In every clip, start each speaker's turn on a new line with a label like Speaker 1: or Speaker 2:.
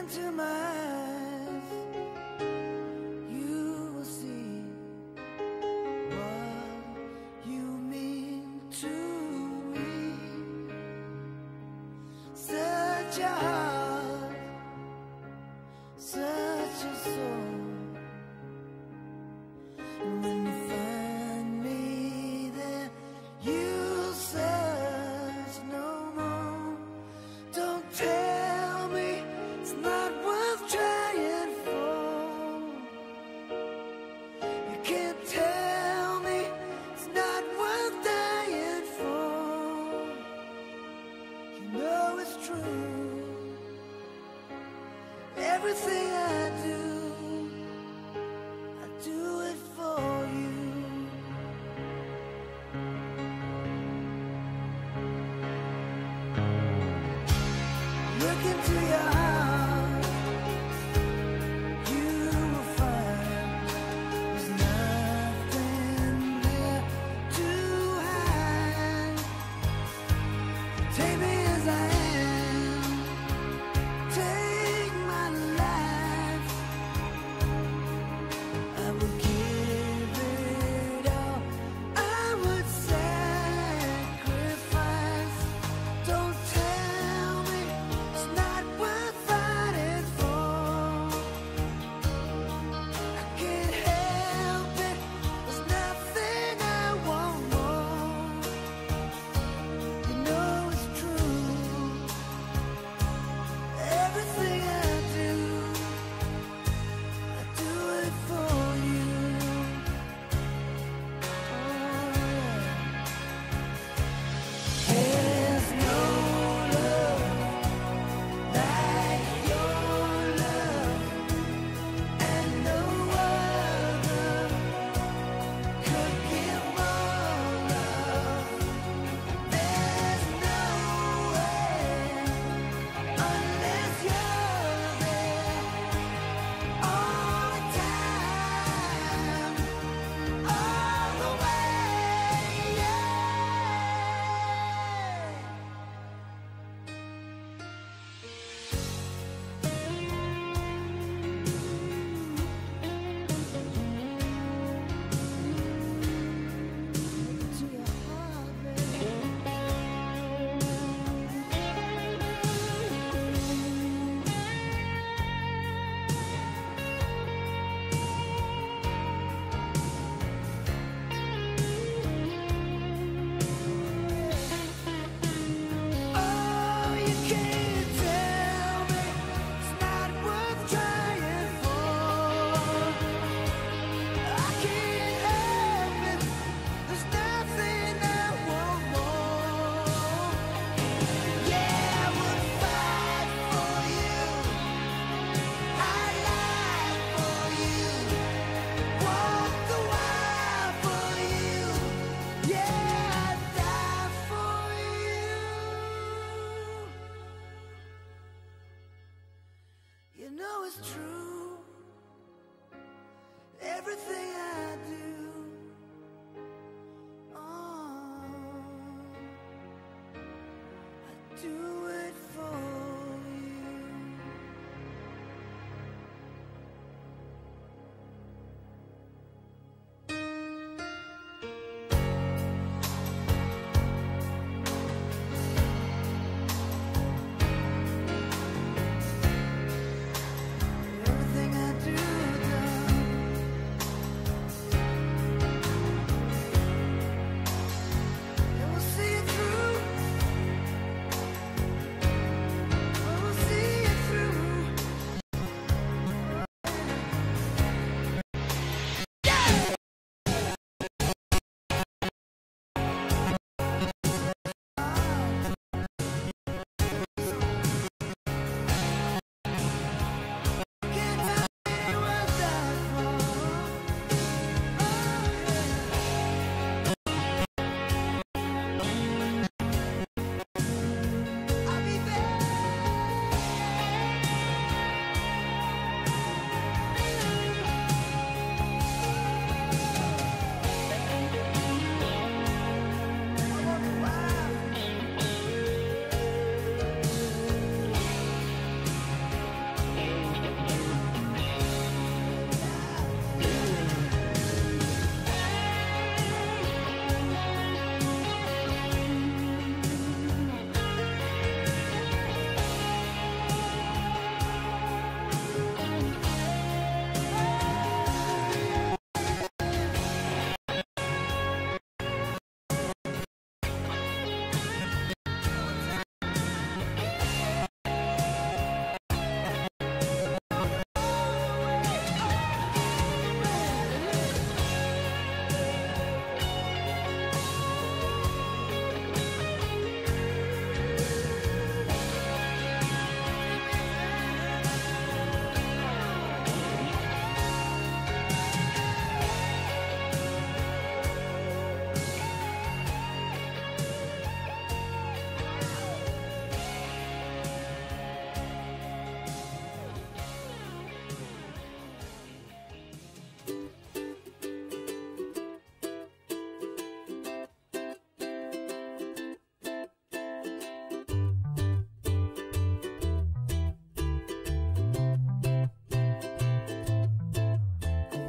Speaker 1: into my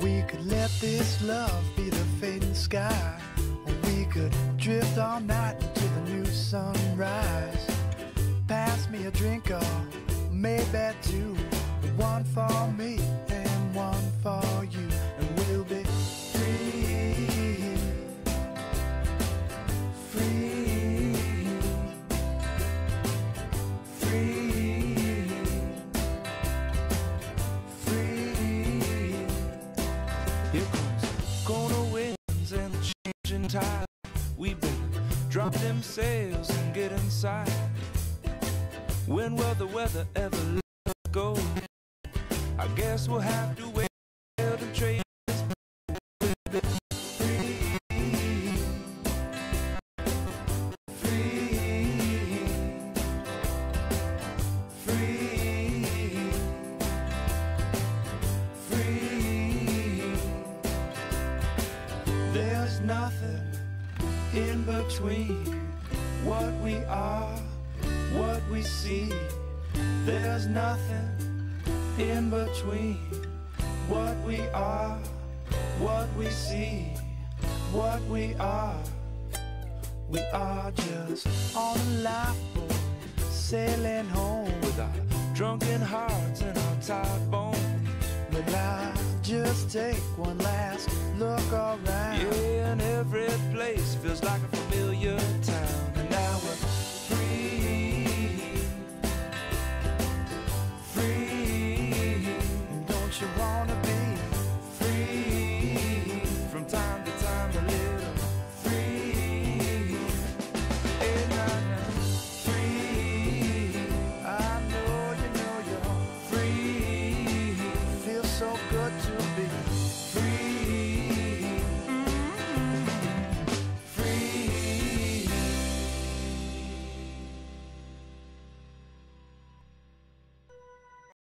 Speaker 2: We could let this love be the fading sky. We could drift all night until the new sunrise. Pass me a drink or maybe two. One for me and one for you.
Speaker 3: We better drop them sails and get inside. When will the weather ever let us go? I guess we'll have to wait
Speaker 2: in between what we are, what we see. There's nothing in between what we are, what we see, what we are. We are just on a lifeboat, sailing home.
Speaker 3: with our drunken hearts and our tired bones.
Speaker 2: Will I just take one last look around?
Speaker 3: Yeah, and every place feels like a familiar